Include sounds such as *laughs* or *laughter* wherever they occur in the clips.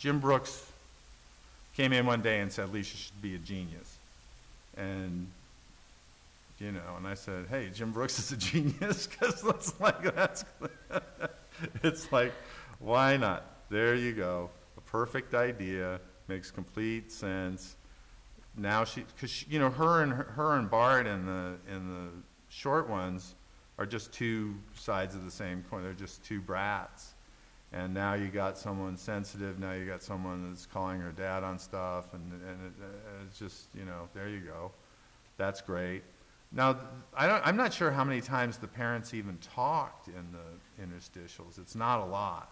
Jim Brooks came in one day and said Lisa should be a genius. And, you know, and I said, hey, Jim Brooks is a *laughs* genius, because that's like, that's, *laughs* it's like, why not? There you go, a perfect idea, makes complete sense. Now she, because, you know, her and, her and Bart in the, in the short ones are just two sides of the same coin, they're just two brats. And now you got someone sensitive, now you got someone that's calling her dad on stuff, and, and it, it's just, you know, there you go. That's great. Now, I don't, I'm not sure how many times the parents even talked in the interstitials. It's not a lot.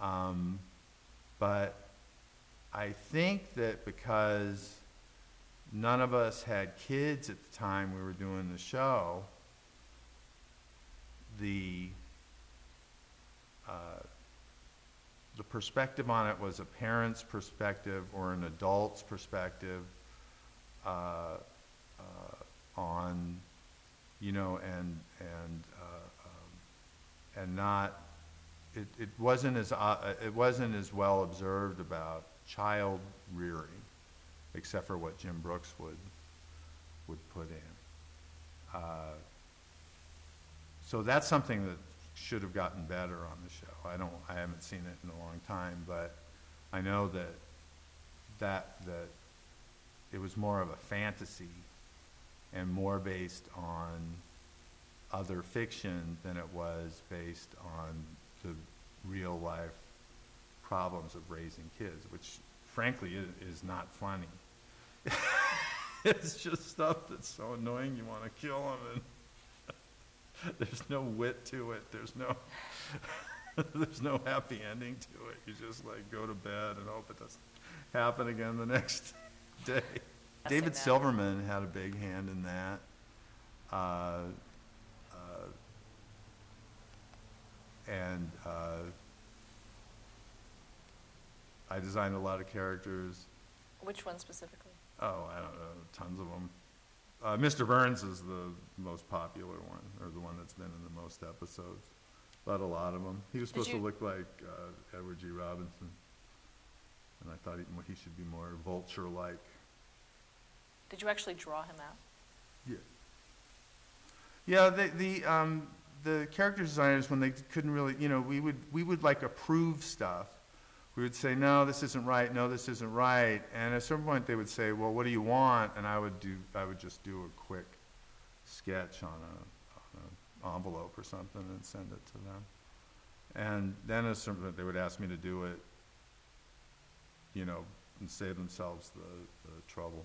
Um, but I think that because none of us had kids at the time we were doing the show, the uh, the perspective on it was a parent's perspective or an adult's perspective uh, uh, on, you know, and and uh, um, and not. It, it wasn't as uh, it wasn't as well observed about child rearing, except for what Jim Brooks would would put in. Uh, so that's something that should have gotten better on the show. I don't, I haven't seen it in a long time, but I know that, that, that it was more of a fantasy and more based on other fiction than it was based on the real life problems of raising kids, which frankly is, is not funny. *laughs* it's just stuff that's so annoying you want to kill them and *laughs* there's no wit to it. There's no, *laughs* there's no happy ending to it. You just like go to bed and hope it doesn't happen again the *laughs* next day. David that. Silverman had a big hand in that. Uh, uh, and uh, I designed a lot of characters. Which one specifically? Oh, I don't know, tons of them. Uh, Mr. Burns is the most popular one, or the one that's been in the most episodes, but a lot of them. He was supposed to you- look like uh, Edward G. Robinson, and I thought he, he should be more vulture-like. Did you actually draw him out? Yeah. Yeah, the, the, um, the character designers, when they couldn't really, you know, we would, we would like approve stuff. We would say, no, this isn't right, no, this isn't right, and at some point they would say, well, what do you want? And I would do, I would just do a quick sketch on a, on an envelope or something and send it to them. And then at some point, they would ask me to do it, you know, and save themselves the, the trouble.